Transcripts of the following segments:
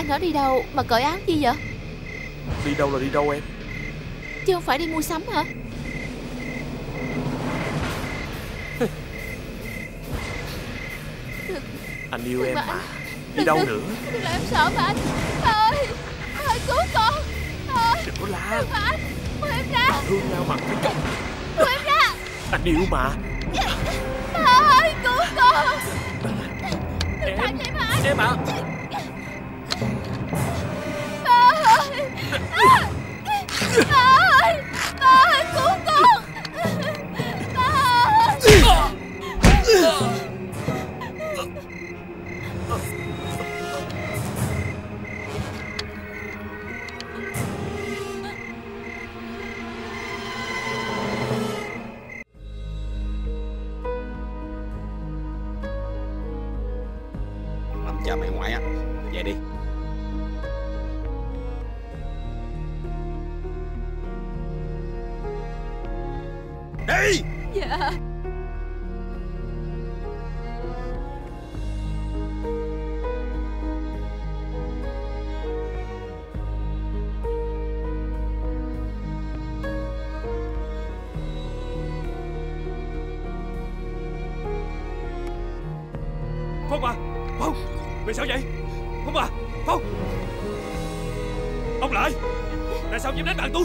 Anh nói đi đâu mà cởi áo gì vậy? Đi đâu là đi đâu em? Chứ không phải đi mua sắm hả? Anh yêu em Mà mà anh- Đi đừng- đâu đừng- nữa? Đừng làm em sợ mà anh Ơi Ơi cứu con. Ơi Đừng có la. Đừng mà anh Buông em ra. Thương nhau mà phải chồng Buông em ra. Anh yêu mà. Ơi cứu con. Em em mà anh. Em à Ba ơi Ba ơi cứu con Ba ơi Làm cha mẹ ngoại á. Về đi. Đi! Dạ. Phong à Phong Vì sao vậy? Phong à Phong. Ông lại Tại sao dám đánh bạn tôi?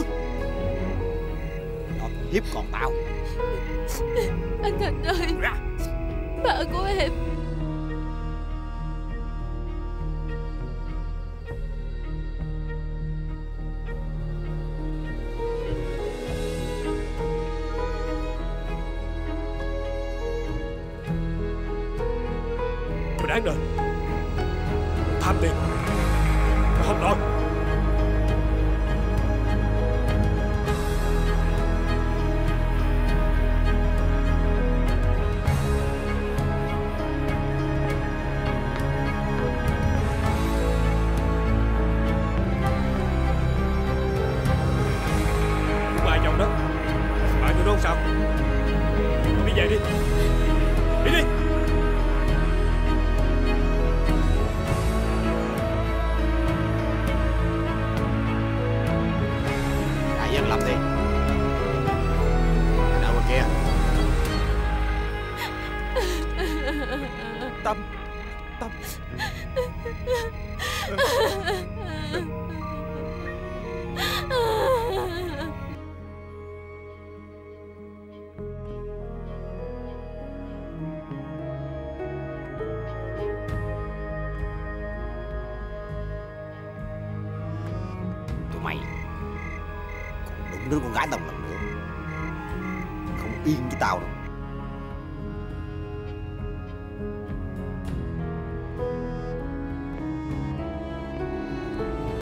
Nó hiếp con tao anh Thành ơi. Ba của em. Mày đáng đời. Tham tiền không nổi sao? Đi về đi. Đi đi. Đại dân làm đi. Đâu qua kia. Tâm. Tâm Còn đứa con gái tao một lần nữa Không yên với tao đâu.